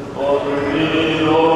Amen.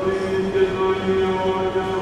Domine, Domine, Domine,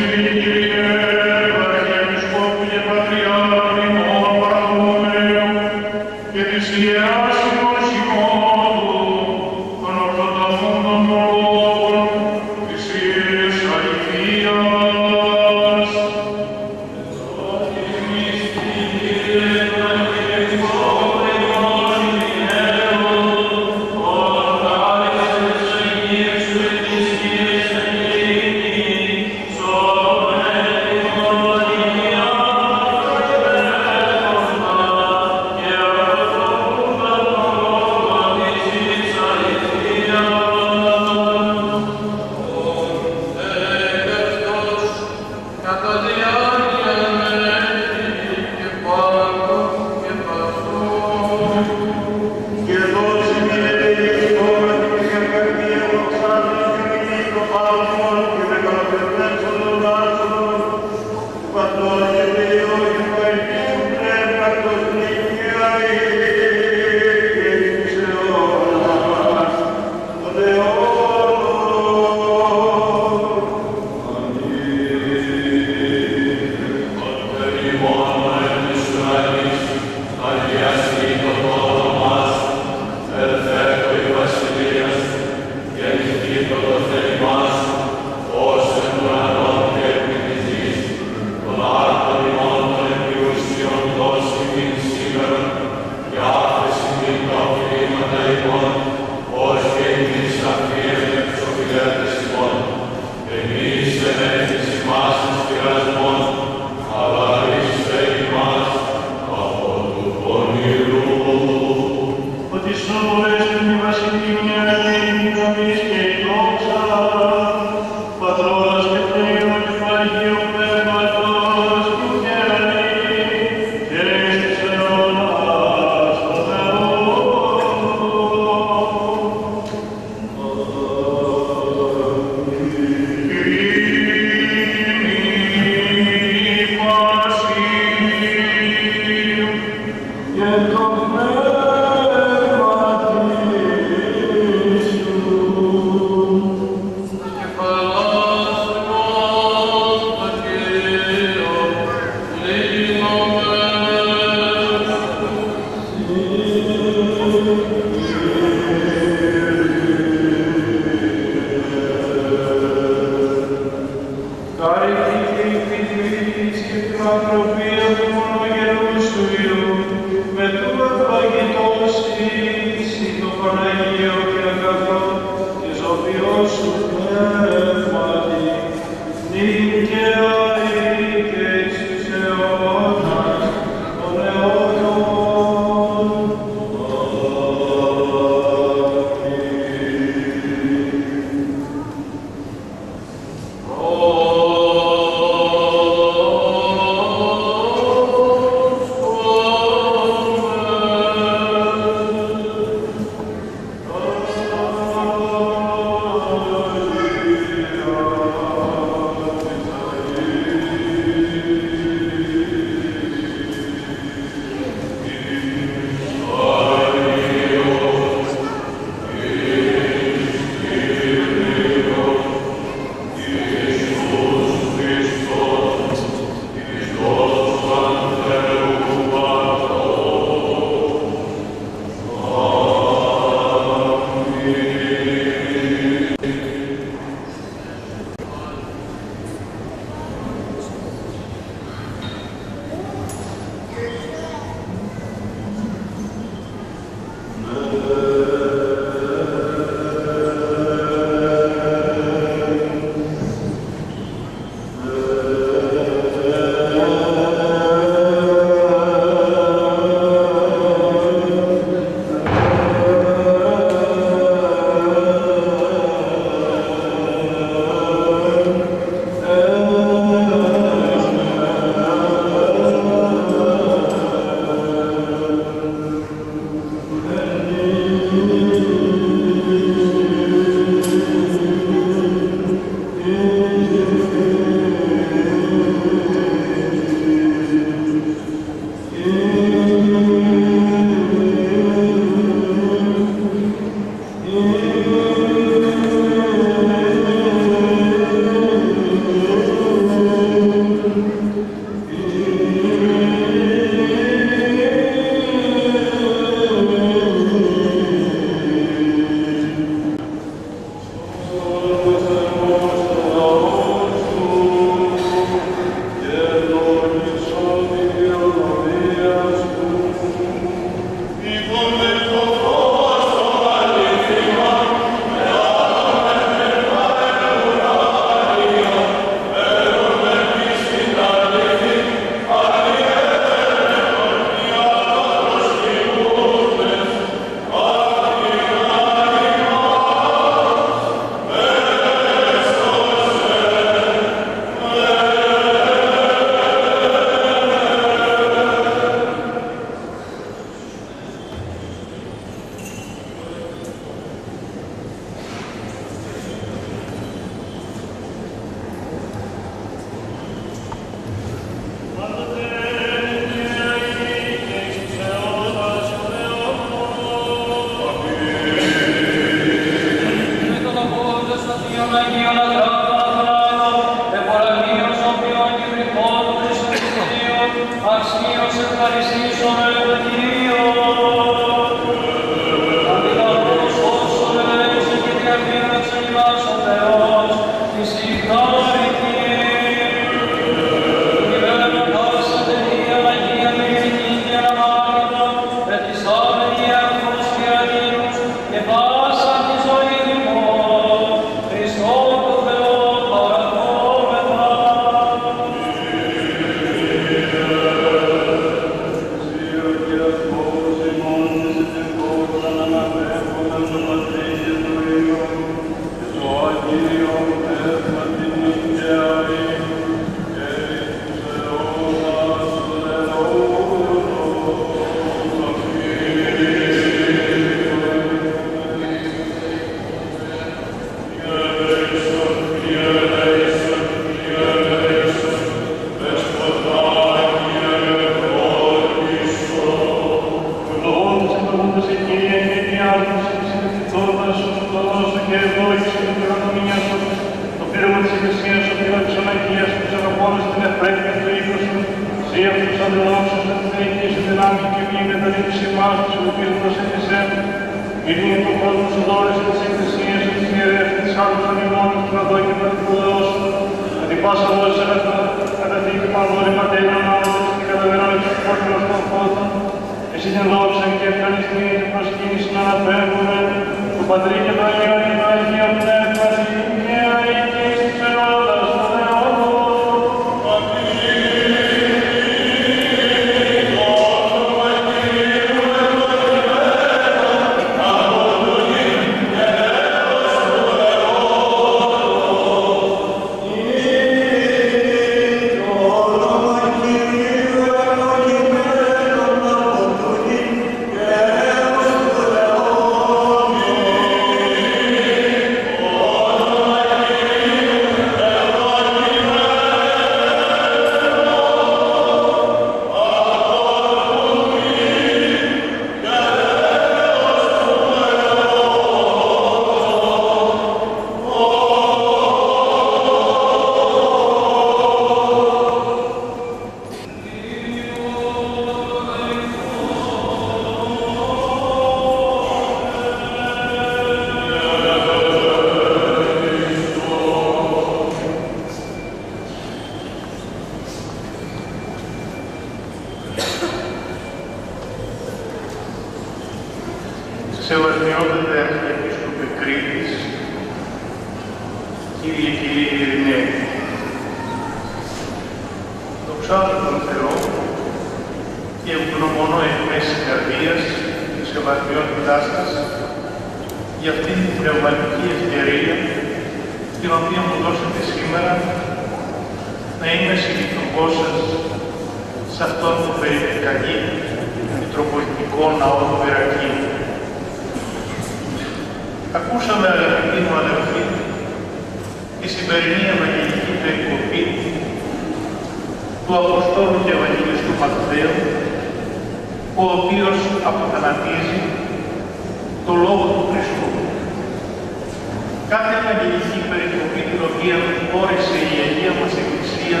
Κάθε Ευαγγελική περικοπή την οποία μπόρεσε η Αγία μας Εκκλησία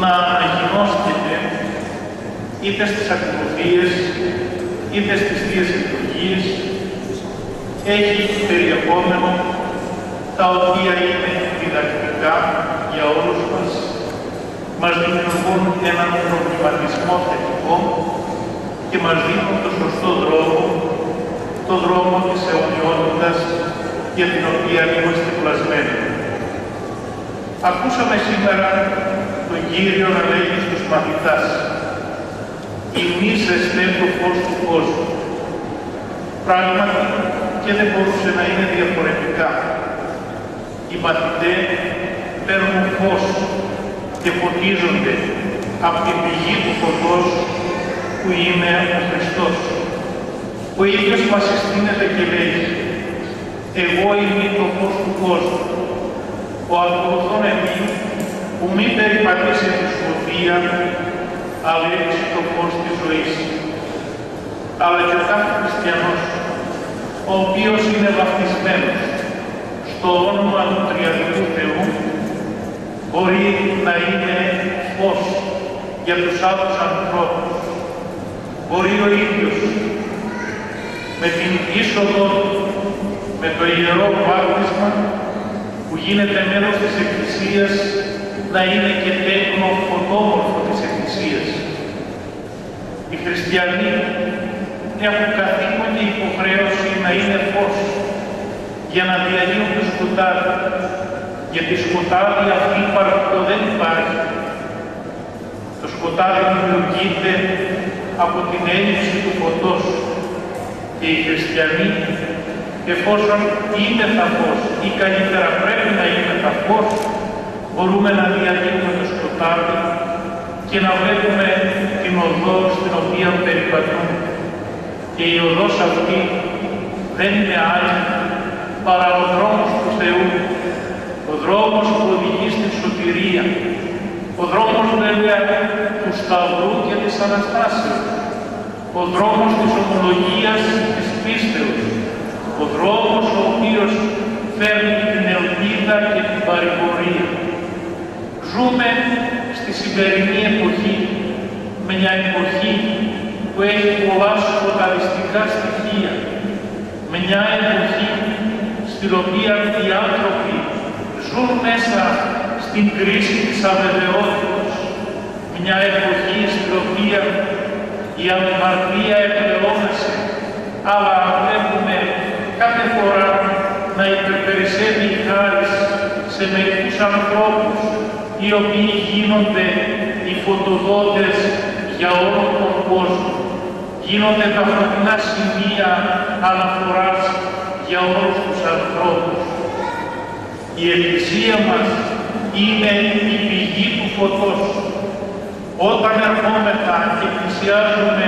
να αναγνώσκεται είτε στις ακολουθίες, είτε στις Θείες Λειτουργίες, έχει περιεχόμενο τα οποία είναι διδακτικά για όλους μας, μας δημιουργούν έναν προβληματισμό θετικό και μας δίνουν το σωστό δρόμο, το δρόμο της αιωνιότητας για την οποία είμαστε πλασμένοι. Ακούσαμε σήμερα τον Κύριο να λέγει στους μαθητάς «Ημίσεστε το φως του κόσμου». Πράγματι και δεν μπορούσε να είναι διαφορετικά. Οι μαθητές παίρνουν φως και φωτίζονται από την πηγή του φωτός που είναι ο Χριστός. Ο ίδιος μας συστήνεται και λέει «Εγώ είμαι το φως του κόσμου». Ο ακολουθών εμεί που μη περιπατήσει τη σκοτία, αλλά έτσι το φως της ζωής. Αλλά και ο κάθε χριστιανός, ο οποίος είναι βαπτισμένος στο όνομα του Τριαδικού Θεού, μπορεί να είναι φως για τους άλλους ανθρώπους. Μπορεί ο ίδιος με την είσοδο με το Ιερό Βάπτισμα που γίνεται μέρος της Εκκλησίας να είναι και τέκνο φωτόμορφο της Εκκλησίας. Οι χριστιανοί έχουν καθήκον και υποχρέωση να είναι φως για να διαλύουν το σκοτάδι. Γιατί σκοτάδι αφύπαρκτο δεν υπάρχει. Το σκοτάδι δημιουργείται από την έλλειψη του φωτός και οι χριστιανοί εφόσον είναι θα φως ή καλύτερα πρέπει να είναι θα φως μπορούμε να διαλύουμε το σκοτάδι και να βλέπουμε την οδό στην οποία περιπατούμε. Και η οδός αυτή δεν είναι άλλη παρά ο δρόμος του Θεού, ο δρόμος που οδηγεί στην σωτηρία, ο δρόμος βέβαια του Σταυρού και της Αναστάσεως, ο δρόμος της ομολογίας της πίστεως, ο δρόμος ο οποίος φέρνει την ελπίδα και την παρηγορία. Ζούμε στη σημερινή εποχή, με μια εποχή που έχει πολλά σκοταριστικά στοιχεία, με μια εποχή στην οποία οι άνθρωποι ζουν μέσα στην κρίση της αβεβαιότητας, μια εποχή στην οποία η αμαρτία επλεώνασε, αλλά βλέπουμε κάθε φορά να υπερπερισεύει η χάρη σε μερικούς ανθρώπους οι οποίοι γίνονται οι φωτοδότες για όλο τον κόσμο. Γίνονται τα φωτεινά σημεία αναφοράς για όλους τους ανθρώπους. Η Εκκλησία μας είναι η πηγή του φωτός. Όταν ερχόμεθα και πλησιάζουμε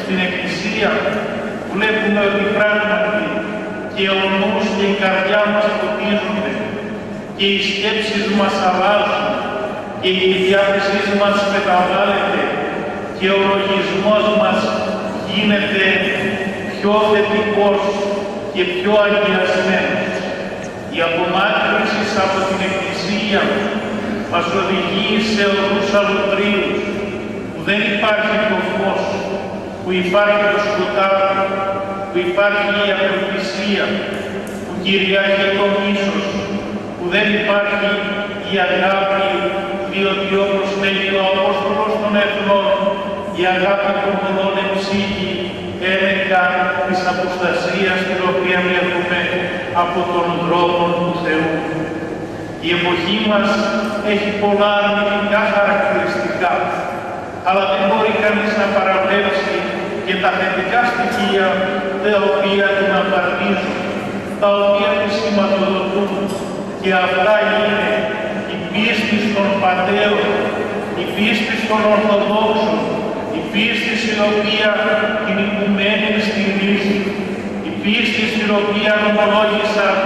στην Εκκλησία, βλέπουμε ότι πράγματι και ο νους και η καρδιά μας φωτίζονται και οι σκέψεις μας αλλάζουν και η διάθεσή μας μεταβάλλεται και ο λογισμός μας γίνεται πιο θετικός και πιο αγιασμένος. Η απομάκρυνση από την Εκκλησία μας οδηγεί σε οδούς αλωτρίους, που δεν υπάρχει το φως, που υπάρχει το σκοτάδι, που υπάρχει η απελπισία, που κυριάρχει το μίσος, που δεν υπάρχει η αγάπη, διότι όπως λέει ο Απόστολος των Εθνών, η αγάπη των ποδών εμψύχει έλεγα της αποστασίας την οποία έχουμε από τον δρόμο του Θεού. Η εποχή μας έχει πολλά αρνητικά χαρακτηριστικά, αλλά δεν μπορεί κανείς να παραβλέψει και τα θετικά στοιχεία τα οποία την απαρτίζουν, τα οποία τη σηματοδοτούν και αυτά είναι η πίστη των πατέρων, η πίστη των Ορθοδόξων, η πίστη στην οποία την οικουμένη στηρίζει, η πίστη στην οποία ομολόγησαν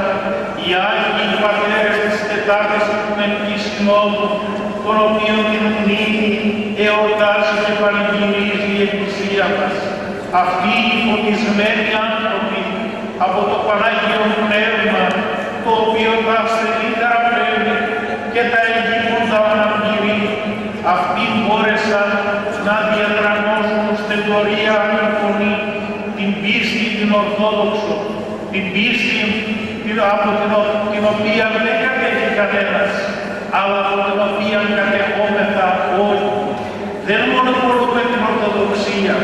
οι Άγιοι Πατέρες της Τετάρτης Οικουμενικής Συνόδου, τον οποίο την μνήμη εορτάζει και πανηγυρίζει η Εκκλησία μας. Αυτοί οι φωτισμένοι άνθρωποι από το Πανάγιο Πνεύμα, το οποίο τα ασθενύτερα πρέπει και τα εγγύοντα αναπηρεί, αυτοί μπόρεσαν να διαδραμώσουν στην πορεία ανεφωνή την πίστη την Ορθόδοξο, την πίστη την, από την, την οποία δεν κατέχει κανένας, αλλά από την οποία κατεχόμεθα όλοι. Δεν μονοπολούμε την Ορθοδοξία,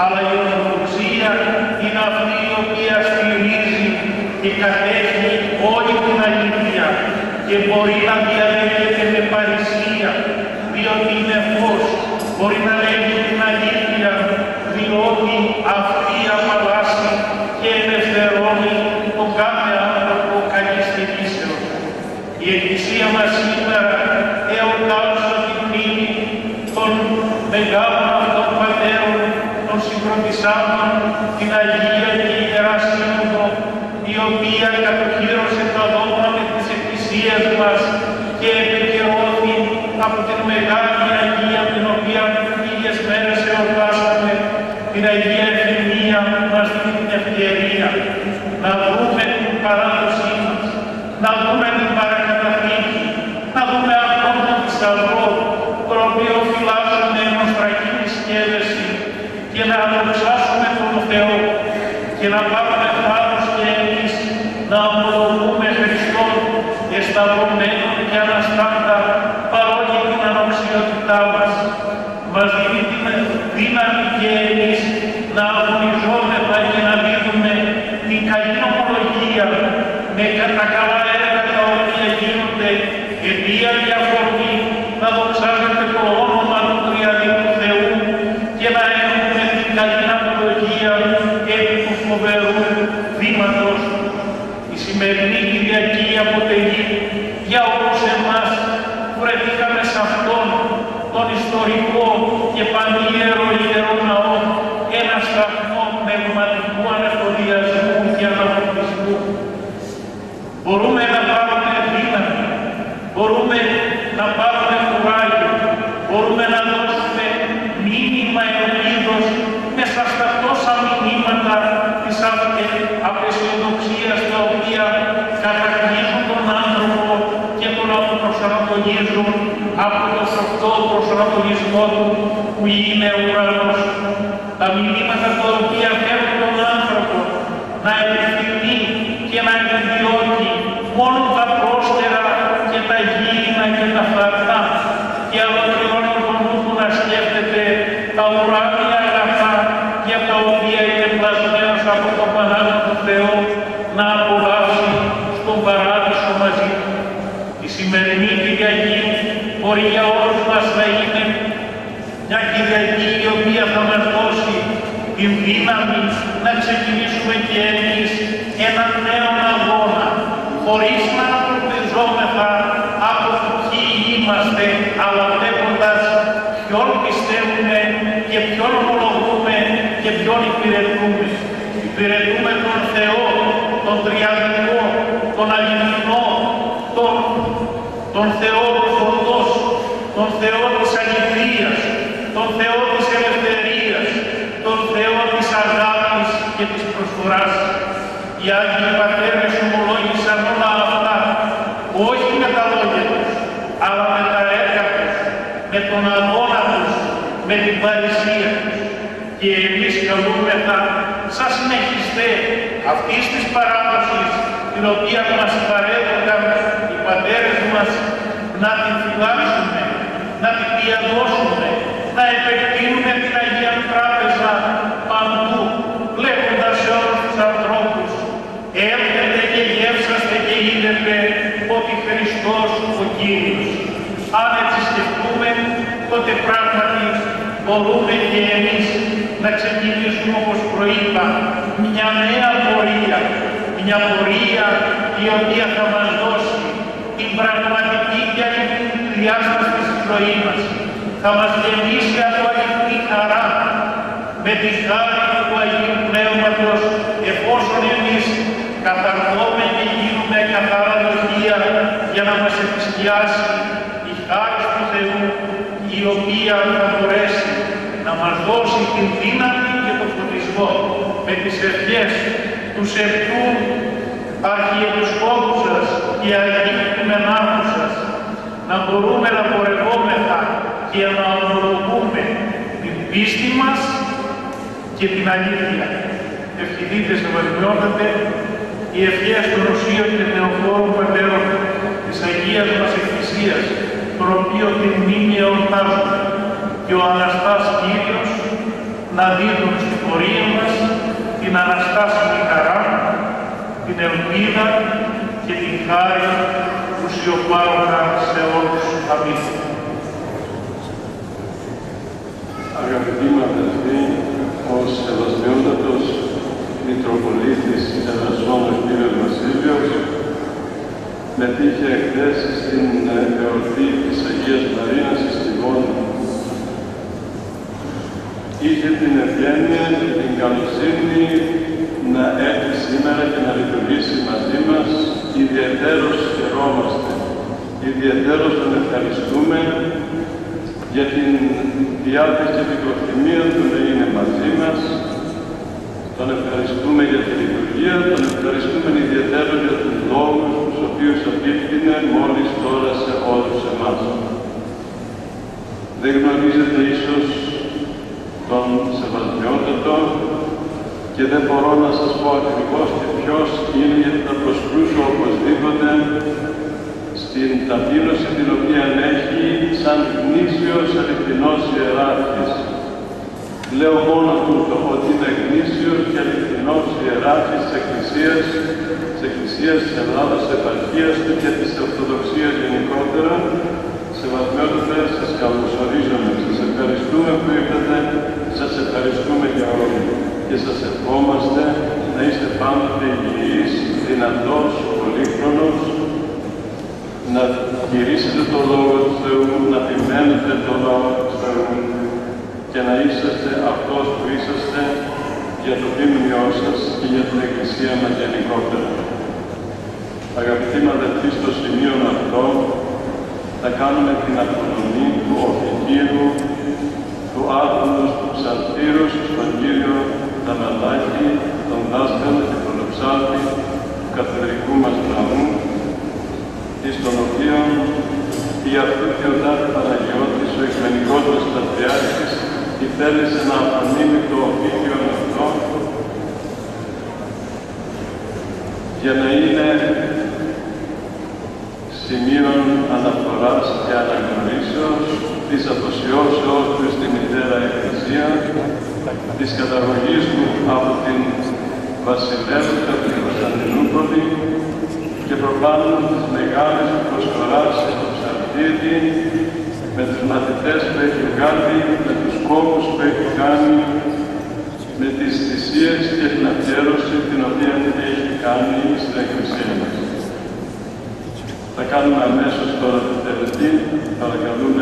αλλά η Ορθοδοξία είναι αυτή η οποία στηρίζει και κατέχει όλη την αλήθεια και μπορεί να διαλέγεται με παρησία, διότι είναι φως, μπορεί να λέγει την αλήθεια, διότι αυτή από το σωστό προσανατολισμός του που είναι ο ουρανός. Τα μηνύματα τα οποία φέρνουν τον άνθρωπο να επιθυμεί και να επιδιώκει μόνο τα πρόστερα και τα γήινα και τα φθαρτά και ολοκληρώνει τον νου του να σκέφτεται τα ουράνια αγαθά για τα οποία είναι πλασμένος από τον Πανάγιο Θεό να απολαύσει στον παράδεισο μαζί του. Η σημερινή Κυριακή μπορεί για όλους μας να είναι μια Κυριακή η οποία θα μας δώσει την δύναμη να ξεκινήσουμε και εμείς έναν νέο αγώνα χωρίς να απελπιζόμεθα από το ποιοι είμαστε, αλλά βλέποντας ποιον πιστεύουμε και ποιον ομολογούμε και ποιον υπηρετούμε. Υπηρετούμε τον Θεό, τον Τριαδικό, τον Αληθινό, τον, τον Θεό του φωτός, τον Θεό της αληθείας, τον Θεό της ελευθερίας, τον Θεό της αγάπης και της προσφοράς. Οι Άγιοι Πατέρες ομολόγησαν όλα αυτά, όχι με τα λόγια τους, αλλά με τα έργα τους, με τον αγώνα τους, με την παρησία τους. Και εμείς καλούμεθα σαν συνεχιστέ αυτής της παράδοσης, την οποία μας παρέδωκαν οι πατέρες μας, να την φυλάξουμε, να την διαδώσουμε, να επεκτείνουμε την Αγία Τράπεζα παντού, βλέποντας σε όλους τους ανθρώπους. Έρχεται και γεύσαστε και είδετε ότι Χριστός ο Κύριος. Αν έτσι σκεφτούμε, τότε πράγματι μπορούμε και εμείς να ξεκινήσουμε όπως προείπα μια νέα πορεία, μια πορεία η οποία θα μας δώσει την πραγματική και αληθινή διάσταση στη ζωή μας. Θα μας γεμίσει από αληθινή χαρά με τη χάρη του Αγίου Πνεύματος εφόσον εμείς καθαρθούμε και γίνουμε καθαρά δοχεία για να μας επισκιάσει η χάρη του Θεού η οποία θα μπορέσει να μας δώσει την δύναμη και τον φωτισμό με τις ευχές του επτού αρχιεπισκόπου σας και αγίου μενάρχου σας να μπορούμε να πορευόμεθα και να ομολογούμε την πίστη μας και την αλήθεια. Ευχηθείτε σε βαλμιότατε οι ευχές των οσίων και νεοφόρων πατέρων της Αγίας μας Εκκλησίας, τον οποίο την μνήμη εορτάζουμε και ο Αναστάς Κύριος να δίνουν στην πορεία μας την αναστάσιμη χαρά, την ελπίδα και την χάρη που σιωπάρωνα σε όλους. Αμήν. Αγαπητοί μου αδελφοί, ο Σεβασμιότατος Μητροπολίτης Εδρασμόνος κ. Βασίλειος μετήχε εχθές στην εορτή της Αγίας Μαρίνας στη Βόνη. Είχε την ευγένεια και την καλοσύνη να έρθει σήμερα και να λειτουργήσει μαζί μας. Ιδιαιτέρως χαιρόμαστε. Ιδιαιτέρως τον ευχαριστούμε για την διάθεση και την προθυμία του να είναι μαζί μας. Τον ευχαριστούμε για τη λειτουργία, τον ευχαριστούμε ιδιαίτερα για τους λόγους τους οποίους απίφθηνε μόλις τώρα σε όλους εμάς. Δεν γνωρίζετε ίσως τον Σεβασμιότατο και δεν μπορώ να σας πω ακριβώς και ποιος είναι γιατί θα προσκρούσω οπωσδήποτε στην ταπείνωση την οποία έχει σαν γνήσιος αληθινός ιεράρχης. Λέω μόνο τούτο, ότι είναι γνήσιος και αληθινός ιεράρχης της Εκκλησίας, της Εκκλησίας της Ελλάδας, της Επαρχίας του και της Ορθοδοξίας γενικότερα. Σεβασμιότατε, σας καλωσορίζουμε, σας ευχαριστούμε που ήρθατε, σας ευχαριστούμε για όλα και σας ευχόμαστε να είστε πάντοτε υγιείς, δυνατός, πολύχρονος, να γυρίσετε το Λόγο του Θεού, να επιμένετε το Λόγο του Θεού και να είσαστε αυτός που είσαστε για το τίμιό σας και για την Εκκλησία μας γενικότερα. Αγαπητοί μου αδελφοί, στο σημείο αυτό θα κάνουμε την απονομή του οφικίου του άτομος του ψαλτήρους στον Κύριο Δαμαλάκη, τον δάσκαλο και τον ψάλτη του καθεδρικού μας ναού, εις τον οποίο η για αυτού και ο Τάρ Παναγιώτης, ο Εκμενικός μας Πατριάρχης, θέλησε να απομείνει το οφείλιο αυτό για να είναι σημείο αναφοράς και αναγνωρίσεως της αφοσιώσεως του στη Μητέρα Εκκλησία, της καταγωγής του από την Βασιλεύουσα του Κωνσταντινούπολη και προπάνω της μεγάλης προσφοράς στο ψαρτίδι με τους μαθητές που έχει κάνει, με τους κόμους που έχει κάνει, με τις θυσίες και την αφιέρωση την οποία έχει κάνει στην Εκκλησία μας. Θα κάνουμε αμέσως τώρα την τελετή, παρακαλούμε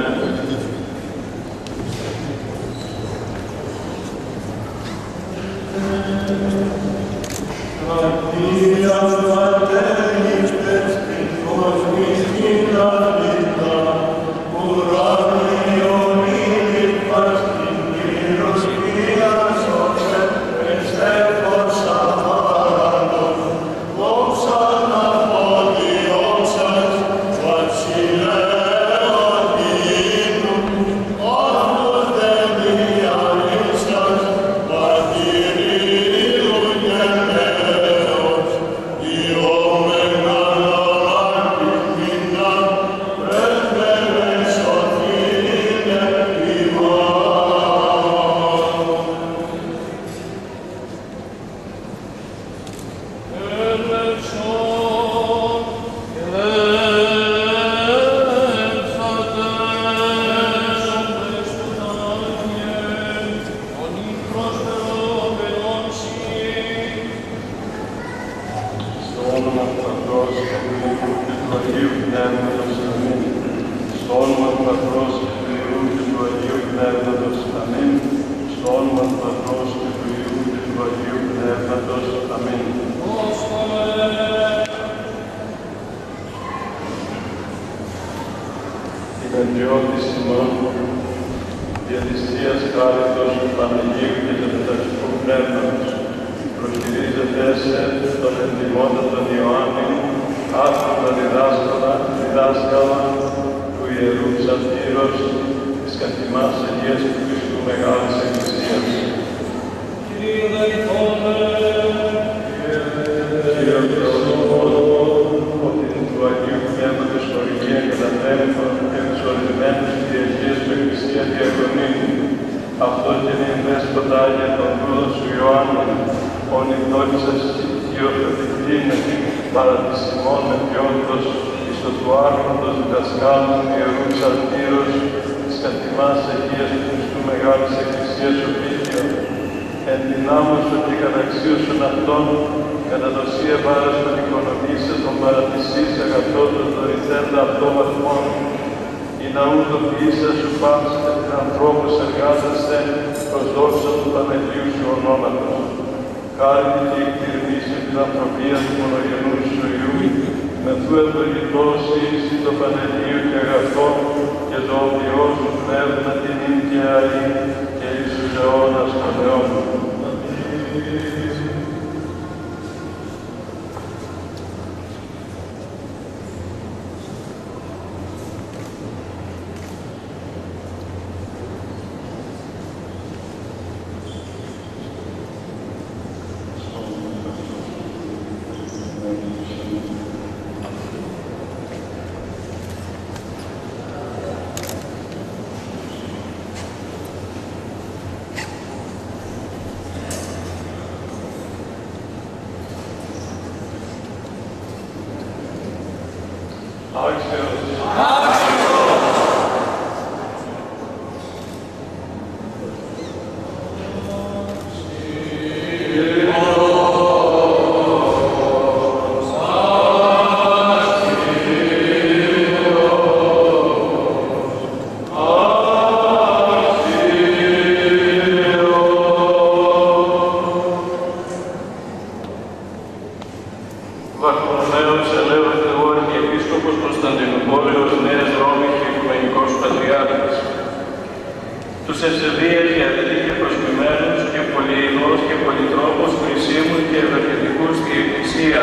σε ευσεβία και αδελή και προσκυμένους και πολυειδός και πολυτρόπος χρυσίμους και ευεργετικούς στη εκκλησία.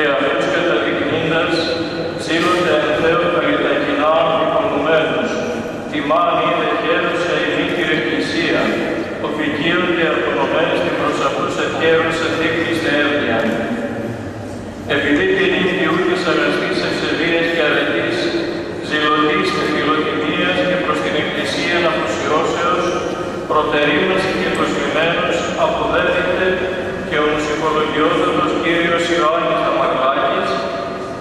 Εαυτούς καταδεικνύντας, ψήλονται εν Θεό καλλιταχεινά οικονουμένους, τιμάνι δε χαίρουσα η μήτηρη εκκλησία, οφικίονται αρκονωμένες την προσαπτούσα χαίρουσα δίκαια ερήμασε και προσφυμένος αποδέχεται και ο μουσικολογιότατος κύριος Ιωάννης Δαμαρλάκης,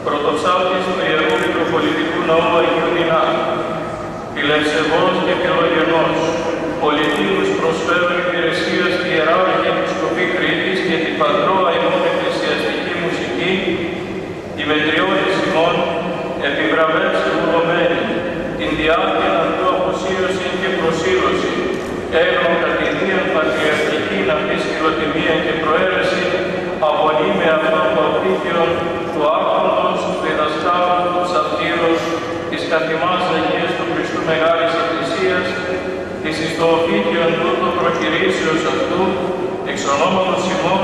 πρωτοψάλτης του Ιερού Μητροπολιτικού Ναού Αγίου Νινά, Φιλευσεβός και φιλογενός, πολιτικούς προσφέρουν υπηρεσία στη Ιεράρχη Επισκοπή Κρήτης και την Πατρόα ημών Εκκλησιαστική Μουσική, η Μετριώτη ημών επιβραβεύς ευλογμένη, την διάρκεια αυτού αποσίωση και προσήλωση, έργων κατηδίαν πατριαρχική αυτή φιλοτιμία και προαίρεση, απονεί με αυτόν το δίκαιο του άρχοντος, του διδασκάλου, του ψαλτήρος, της καθημάς Αγίας του Χριστού Μεγάλης Εκκλησίας, της εις το οφήκιον τούτο προκηρύσεως αυτού, εξ ονόματος ημών,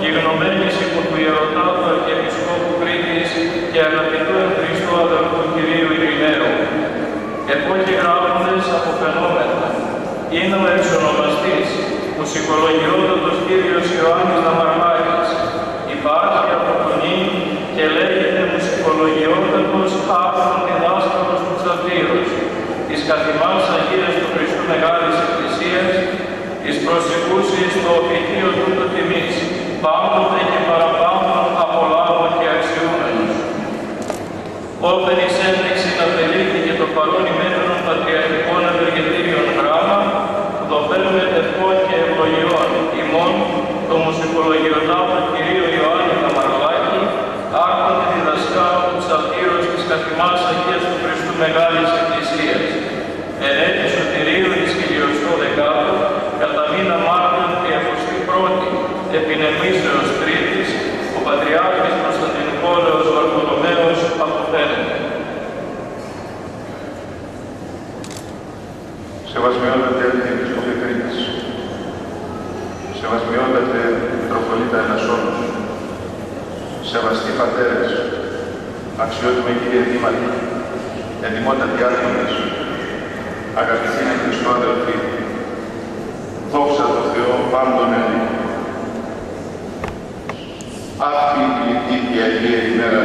γιγνωμένης υπό του Ιεροτάτου Αρχιεπισκόπου Κρήτης και αγαπητού εν Χριστού αδελφού Κυρίου Ειρηναίου. Επόκει γράφοντες αποφαινόμενα, είναι ο εξονομαστής, μουσικολογιότατος Κύριος Ιωάννης Δαμαρμάκης, υπάρχει από τον Ι και λέγεται μουσικολογιότατος άρθρον διδάσκαλος του Ψαλτήρος, της καθημάς Αγίας του Χριστού Μεγάλης Εκκλησίας, της προσεκούσης το οφητείο τούτο τιμής, πάντοτε και παραπάνω απολάβω και αξιούμενος. Όπεν εις ένδειξη να τελείχει και το παρόν ημέρων πατριαρχικών ευεργετήριων γράμμα, το παίρνουμε τευκό και ευλογιών, ημών, το μουσικολογιοτάτο κυρίου Ιωάννη Καμαρλάκη, άρχοντε διδασκάλου του ψαλτήρους της καθημάς Αγίας του Χριστού Μεγάλης Εκκλησίας. Εν έτη σωτηρίου της χιλιοστό δεκάτου, κατά μήνα Μάρτιον και Αγωστή πρώτη, επινεμήσεως τρίτης, ο Πατριάρχης Κωνσταντινούπολεως Βαρθολομαίος αποφαίνεται. Σεβασμιότατε Αρχιεπίσκοπε Κρήτης, Σεβασμιότατε Μητροπολίτα Ελασσόνος, Σεβαστοί Πατέρες, αξιότιμοι κύριε Δήμαρχοι, εντιμότατοι άτομες, αγαπητοί εν Χριστώ αδελφοί, δόξα τω Θεώ πάντων Ελλήνων. Αυτή η λυτή και Αγία ημέρα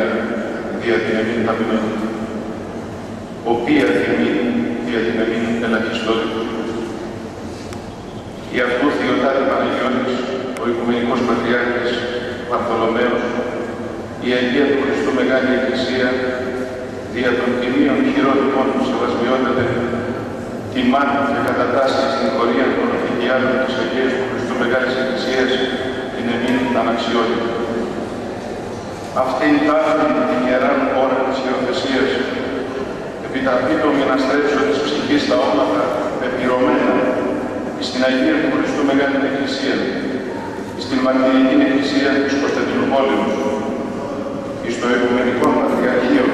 δια την εμήν ταπεινότητα, οποία τιμή δια την εμήν ελαχιστότητα. Η αυτού Θεοτάτη Παναγιώτης, ο Οικουμενικός Πατριάρχης Βαρθολομαίος, η Αγία του Χριστού Μεγάλη Εκκλησία, δια των τιμίων χειρότυπων του σεβασμιότατε, τιμάν και κατατάσσει στην πορεία των οφικιάτων της Αγίας του Χριστού Μεγάλης Εκκλησίας, την εμήν αναξιότητα. Αυτή η τάφη την ιεράν ώρα της χειροθεσίας, επιταπεί το μηναστρέψιο της ψυχής στα όματα, επιρωμένα, στην Αγία του Χριστού Μεγάλη Εκκλησία, στην Μαρτυρική Εκκλησία της Κωνσταντινούπολης, εις το Οικουμενικό Πατριαρχείο.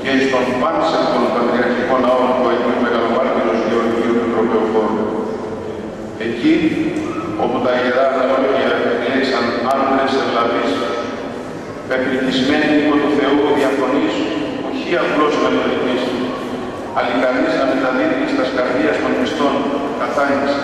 Και εις τον πάνσευτον Πατριαρχικό Ναό του Αγίου Μεγαλομάρτυρος Γεωργίου του Τροπεοφόρου. Εκεί όπου τα Ιερά Αναλόγια εκλέξαν άντρες ευλαβείς, πεπληκισμένοι υπό του Θεού διαφωνείς, όχι απλώς μελετητής, αλλά ικανής να μεταδίδει στα καρδίας των πιστών κατάνοιξη,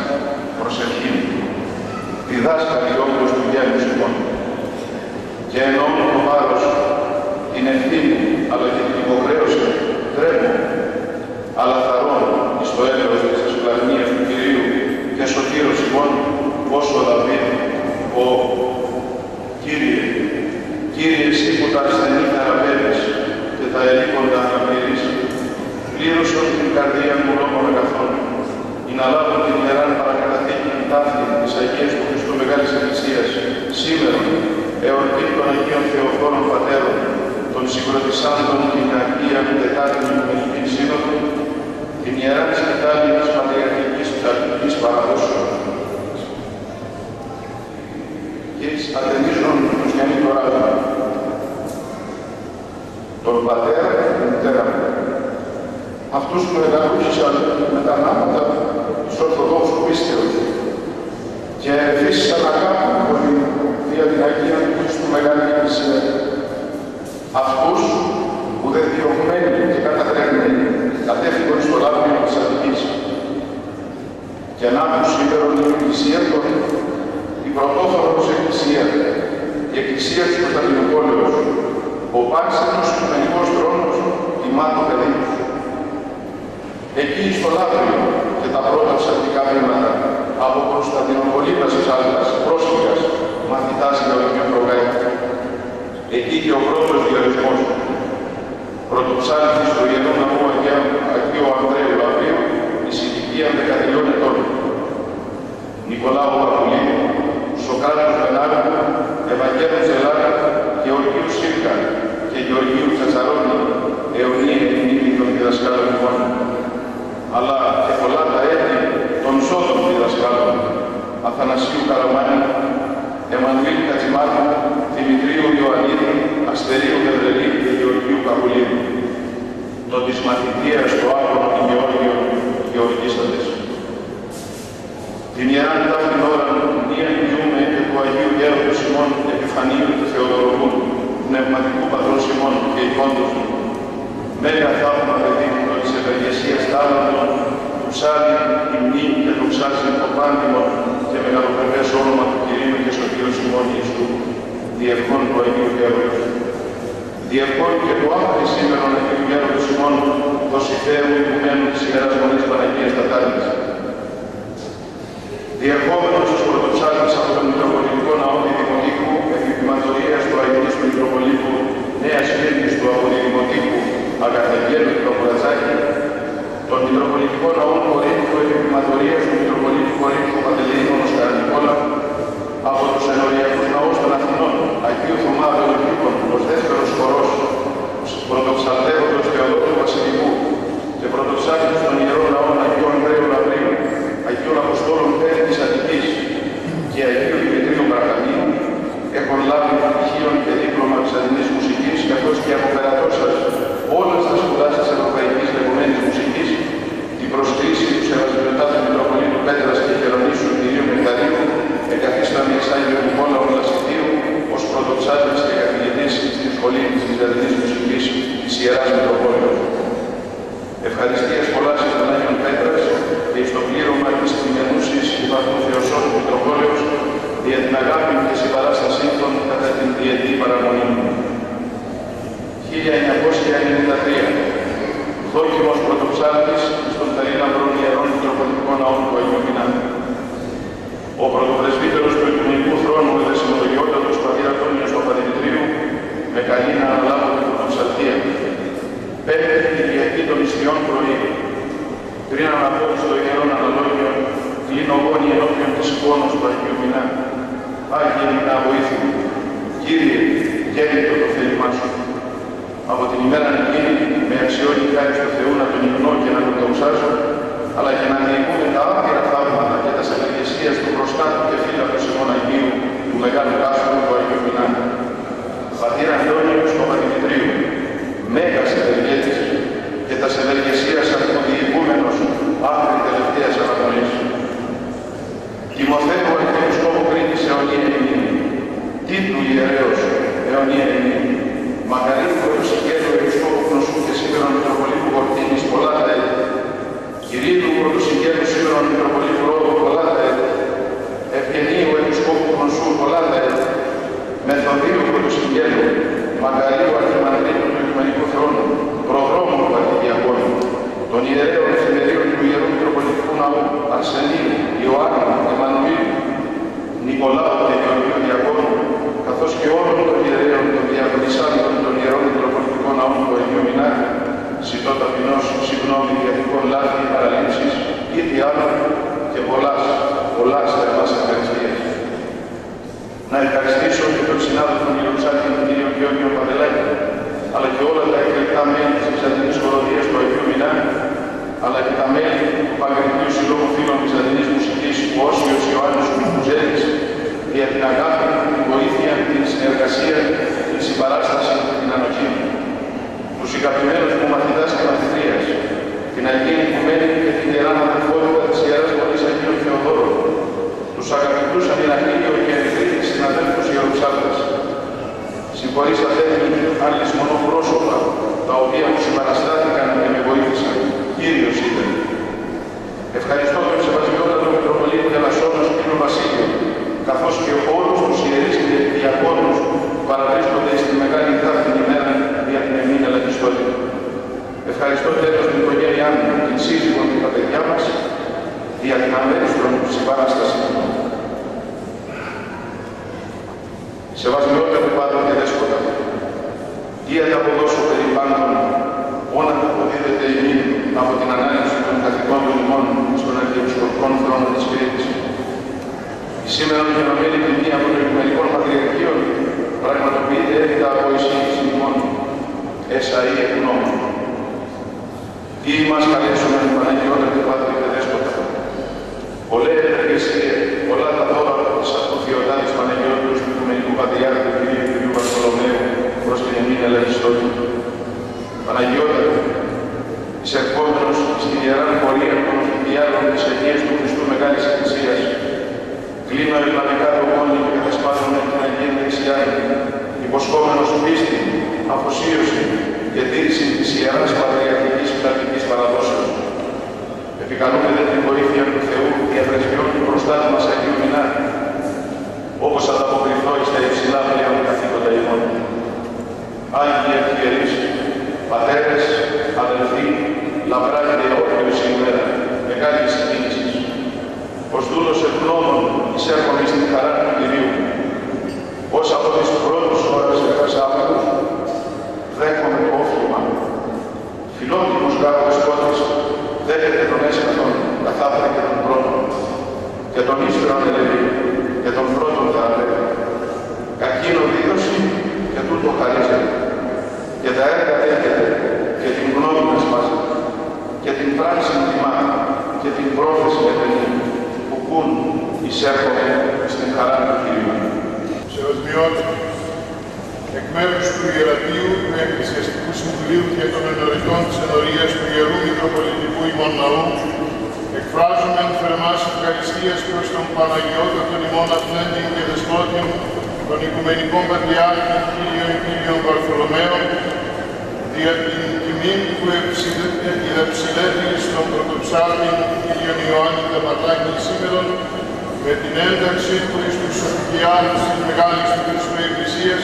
οφικιάλους της Μεγάλης του Χριστού Εκκλησίας,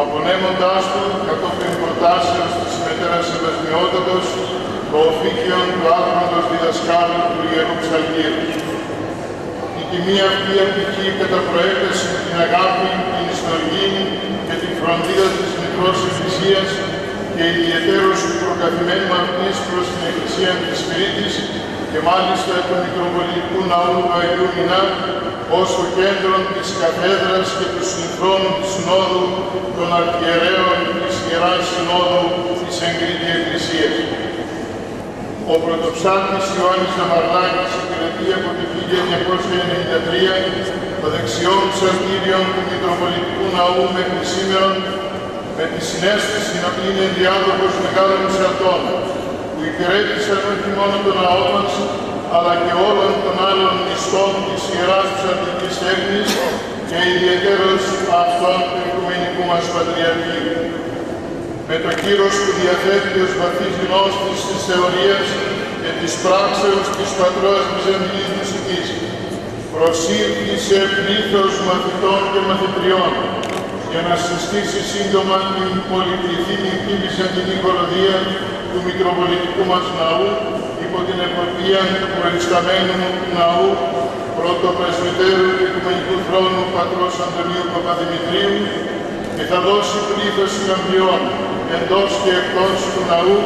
απονέμοντάς του κατόπιν προτάσεως της μετέρας Σεβασμιότατος το οφίκιον του άτματος διδασκάλου του Ιερού Ψαλτήρου. Η τιμή αυτή απτυχεί κατά προέκταση την αγάπη, την ιστορική και την φροντίδα της μικρός Εκκλησίας και ιδιαιτέρως του προκαθημένου αυτής προς την Εκκλησία της Κρήτης και μάλιστα του Μητροπολιτικού Ναού του Αγίου Μινά ως το κέντρο της καθέδρας και του συγχρόνου της Συνόδου των Αρχιερέων της Ιεράς Συνόδου της Εγκρίτη Εκκλησίας. Ο πρωτοψάλτης Ιωάννης Ναμαρλάκης υπηρετεί από το 1993 το δεξιό ψαλτήριο του Μητροπολιτικού Ναού μέχρι σήμερα με τη συνέστηση ότι είναι διάδοχος μεγάλων ψαλτών που υπηρέτησαν όχι μόνο τον ναό μας, αλλά και όλων των άλλων νηστών της Ιεράς Ψαλτικής Τέχνης και ιδιαίτερος αυτών του Οικουμενικού μας Πατριαρχείου. Με το κύρος που διαθέτει ως βαθύς γνώστης της θεωρίας και της πράξεως της Πατρός Βυζαντινής Μουσικής, προσήλθησε πλήθος μαθητών και μαθητριών για να συστήσει σύντομα την πολυπληθύνικη Βυζαντινή Κοροδία του Μητροπολιτικού μας Ναού υπό την εποπτεία του προϊσταμένου του Ναού πρώτο πρεσβυτέρου του Οικουμενικού Θρόνου Πατρός Αντωνίου Παπαδημητρίου και θα δώσει πλήθος συναμπριών εντός και εκτός του Ναού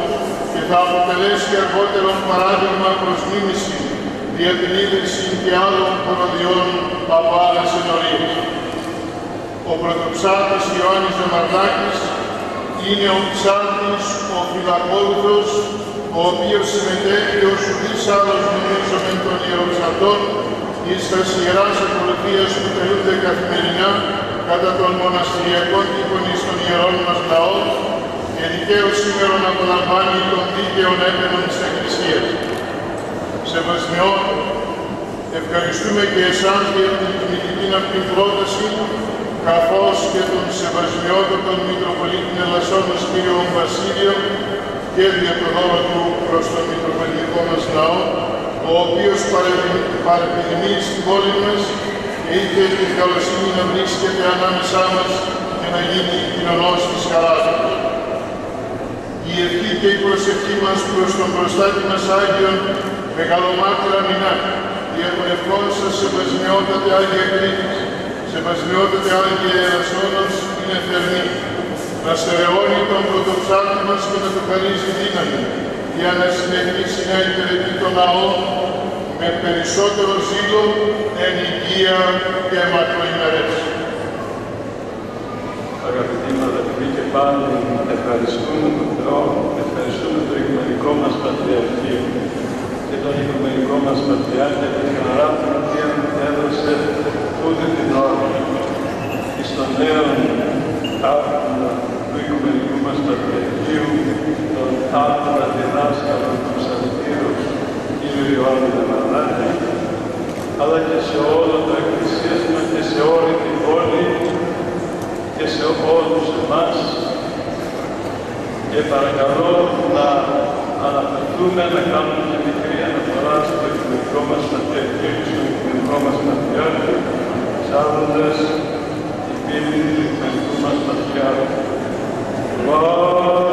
και θα αποτελέσει αργότερο παράδειγμα προς μίμηση για την ίδρυση και άλλων χωροδιών από άλλες ενορίες. Ο πρωτοψάλτης Ιωάννης Δεμαρδάκης είναι ο ψάλτης, ο φυλακόλουθος, ο οποίος συμμετέχει ως ουδής άλλος νομίζομεν των ιεροψαλτών εις τα ιεράς ακολουθίας που τελούνται καθημερινά κατά των μοναστηριακών τύπων εις των ιερών μας λαών και δικαίως σήμερα να απολαμβάνει των δίκαιων έπαινων της Εκκλησίας. Σεβασμιό, ευχαριστούμε και εσάς για την τιμητική αυτή πρόταση καθώς και τον σεβασμιότατον Μητροπολίτη Ελλασσόν μας κύριο Βασίλειο και δια το δώρο του προς τον Μητροπολιτικό μας λαό, ο οποίος παρεπιδημεί στην πόλη μας και είχε την καλοσύνη να βρίσκεται ανάμεσά μας και να γίνει κοινωνός της χαράς μας. Η ευχή και η προσευχή μας προς τον προστάτη μας Άγιον Μεγαλομάτυρα Μινά, δια των ευχών σας σεβασμιότατε Άγια Κρήτης, σεβασμιότατε Άγια Ιερασόνος, είναι θερμή. Να στερεώνει τον πρωτοψάλτη μας και να του χαρίζει δύναμη, για να συνεχίσει να υπηρετεί τον ναό με περισσότερο ζήλο, εν υγεία και μακροημερές. Αγαπητοί μου αδελφοί και πάλι ευχαριστούμε τον Θεό, ευχαριστούμε το Οικουμενικό μας Πατριαρχείο και τον Οικουμενικό μας Πατριάρχη για την χαρά την οποία έδωσε ούτε την ώρα στον νέο άρχοντα του Οικουμενικού μας Πατριαρχείου, τον άρχοντα διδάσκαλο του Ψαλτήρους, κ. Ιωάννη Δεμαρδάκη, αλλά και σε όλο το εκκλησίασμα και σε όλη την πόλη και σε όλους εμάς και παρακαλώ να αναφερθούμε να κάνουμε μια μικρή αναφορά στο οικουμενικό μας πατριαρχείο και στο οικουμενικό μας πατριάρχη, ψάχνοντας την πύλη του οικουμενικού μας πατριάρχη. Και